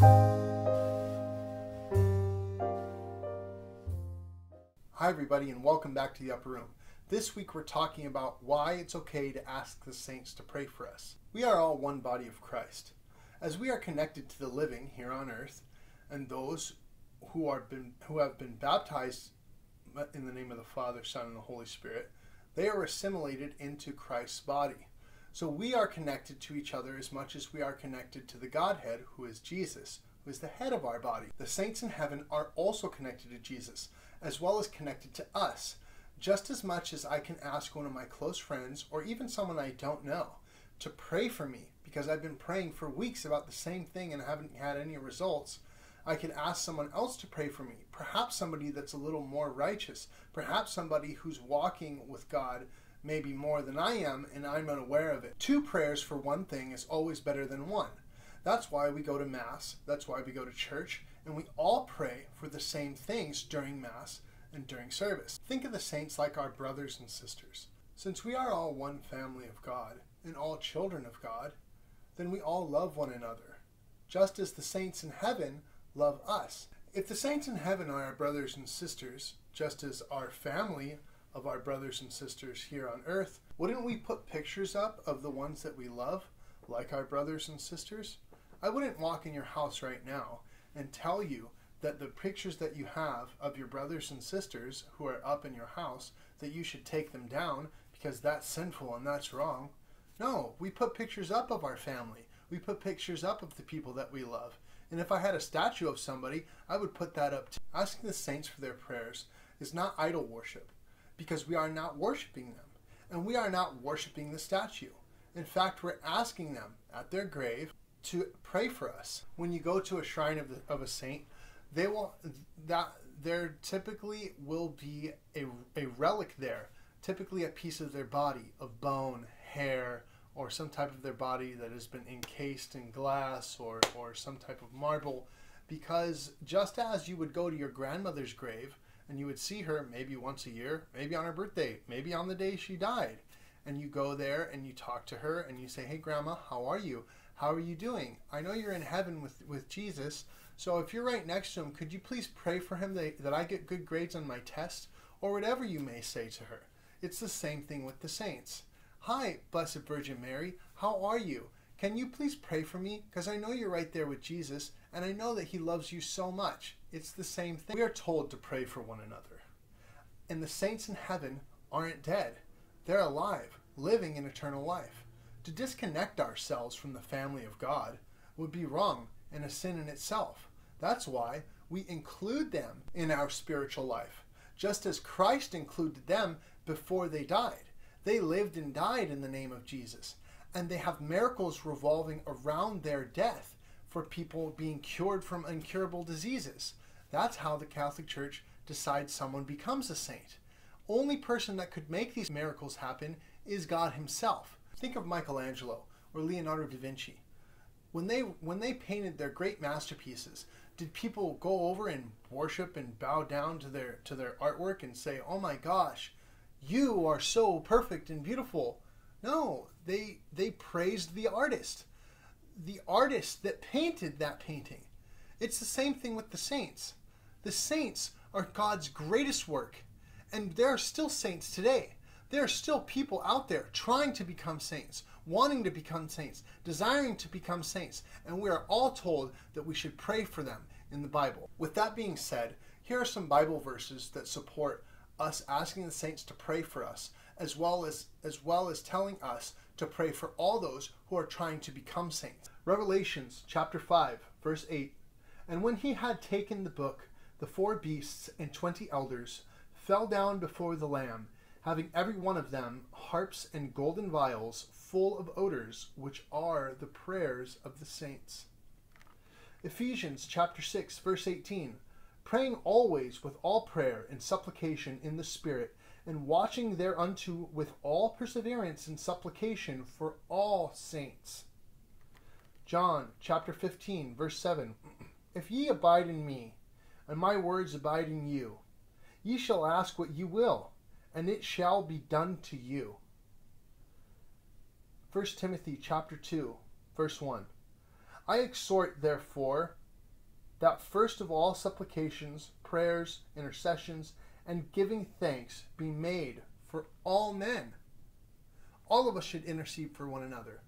Hi, everybody, and welcome back to the Upper Room. This week we're talking about why it's okay to ask the saints to pray for us. We are all one body of Christ. As we are connected to the living here on earth, and those who are been who have been baptized in the name of the Father, Son, and the Holy Spirit, they are assimilated into Christ's body. So we are connected to each other as much as we are connected to the Godhead, who is Jesus, who is the head of our body. The saints in heaven are also connected to Jesus as well as connected to us, just as much as I can ask one of my close friends or even someone I don't know to pray for me because I've been praying for weeks about the same thing and haven't had any results. I can ask someone else to pray for me, perhaps somebody that's a little more righteous, perhaps somebody who's walking with God maybe more than I am and I'm unaware of it. Two prayers for one thing is always better than one. That's why we go to Mass, that's why we go to church, and we all pray for the same things during Mass and during service. Think of the saints like our brothers and sisters. Since we are all one family of God and all children of God, then we all love one another, just as the saints in heaven love us. If the saints in heaven are our brothers and sisters, just as our family of our brothers and sisters here on earth, wouldn't we put pictures up of the ones that we love, like our brothers and sisters? I wouldn't walk in your house right now and tell you that the pictures that you have of your brothers and sisters who are up in your house that you should take them down because that's sinful and that's wrong. No, we put pictures up of our family. We put pictures up of the people that we love. And if I had a statue of somebody, I would put that up too. Asking the saints for their prayers is not idol worship because we are not worshiping them and we are not worshiping the statue. In fact, we're asking them at their grave to pray for us. When you go to a shrine of, the, of a saint, they will that there typically will be a, a relic there, typically a piece of their body, of bone, hair, or some type of their body that has been encased in glass or, or some type of marble. Because just as you would go to your grandmother's grave and you would see her maybe once a year, maybe on her birthday, maybe on the day she died, and you go there and you talk to her and you say, Hey, grandma, how are you? How are you doing? I know you're in heaven with, with Jesus. So if you're right next to him, could you please pray for him that, that I get good grades on my test? Or whatever you may say to her. It's the same thing with the saints. Hi, Blessed Virgin Mary. How are you? Can you please pray for me? Because I know you're right there with Jesus, and I know that he loves you so much. It's the same thing. We are told to pray for one another. And the saints in heaven aren't dead, they're alive, living in eternal life. To disconnect ourselves from the family of God would be wrong and a sin in itself. That's why we include them in our spiritual life, just as Christ included them before they died. They lived and died in the name of Jesus, and they have miracles revolving around their death for people being cured from incurable diseases. That's how the Catholic Church decides someone becomes a saint. Only person that could make these miracles happen is God Himself. Think of Michelangelo or Leonardo da Vinci. When they when they painted their great masterpieces, did people go over and worship and bow down to their to their artwork and say, "Oh my gosh, you are so perfect and beautiful"? No, they they praised the artist. The artist that painted that painting. It's the same thing with the saints. The saints are God's greatest work, and there are still saints today. There are still people out there trying to become saints, wanting to become saints, desiring to become saints, and we are all told that we should pray for them in the Bible. With that being said, here are some Bible verses that support us asking the saints to pray for us, as well as as well as telling us to pray for all those who are trying to become saints. Revelations chapter 5, verse 8. And when he had taken the book, the four beasts and twenty elders fell down before the Lamb having every one of them harps and golden vials full of odors, which are the prayers of the saints. Ephesians chapter 6, verse 18 praying always with all prayer and supplication in the Spirit, and watching thereunto with all perseverance and supplication for all saints. John chapter 15, verse 7 If ye abide in me, and my words abide in you, ye shall ask what ye will and it shall be done to you. 1 Timothy chapter 2, verse 1. I exhort therefore that first of all supplications, prayers, intercessions, and giving thanks be made for all men. All of us should intercede for one another,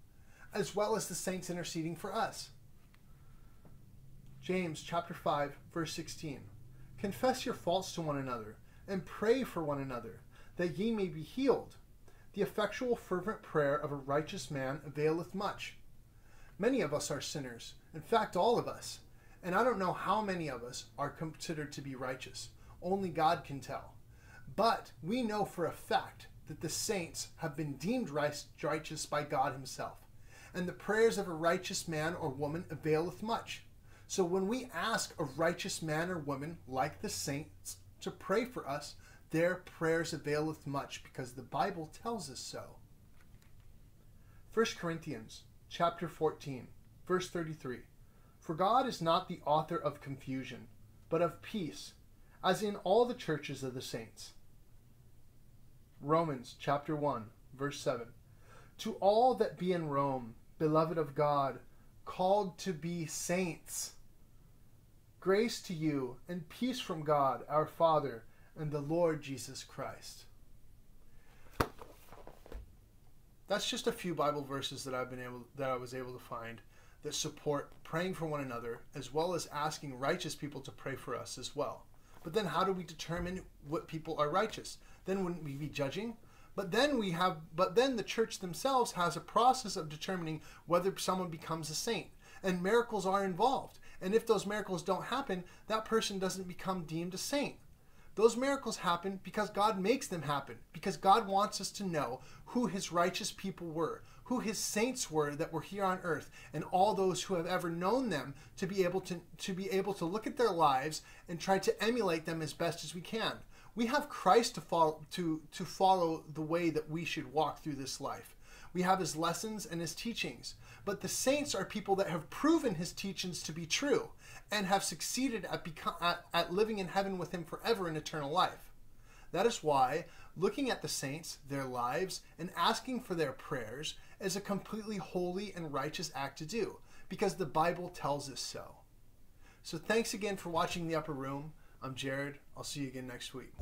as well as the saints interceding for us. James chapter 5 verse 16. Confess your faults to one another and pray for one another that ye may be healed. The effectual fervent prayer of a righteous man availeth much. Many of us are sinners, in fact all of us. And I don't know how many of us are considered to be righteous. Only God can tell. But we know for a fact that the saints have been deemed righteous by God Himself. And the prayers of a righteous man or woman availeth much. So when we ask a righteous man or woman like the saints to pray for us, their prayers availeth much because the Bible tells us so. 1 Corinthians chapter 14, verse 33. For God is not the author of confusion, but of peace, as in all the churches of the saints. Romans chapter 1, verse 7. To all that be in Rome, beloved of God, called to be saints, grace to you and peace from God our Father and the Lord Jesus Christ. That's just a few Bible verses that I've been able that I was able to find that support praying for one another as well as asking righteous people to pray for us as well. But then how do we determine what people are righteous? Then wouldn't we be judging? But then we have but then the church themselves has a process of determining whether someone becomes a saint. And miracles are involved. And if those miracles don't happen, that person doesn't become deemed a saint. Those miracles happen because God makes them happen, because God wants us to know who his righteous people were, who his saints were that were here on earth, and all those who have ever known them to be able to, to be able to look at their lives and try to emulate them as best as we can. We have Christ to follow to, to follow the way that we should walk through this life. We have his lessons and his teachings. But the saints are people that have proven his teachings to be true and have succeeded at, at, at living in heaven with him forever in eternal life. That is why looking at the saints, their lives, and asking for their prayers is a completely holy and righteous act to do, because the Bible tells us so. So thanks again for watching The Upper Room. I'm Jared. I'll see you again next week.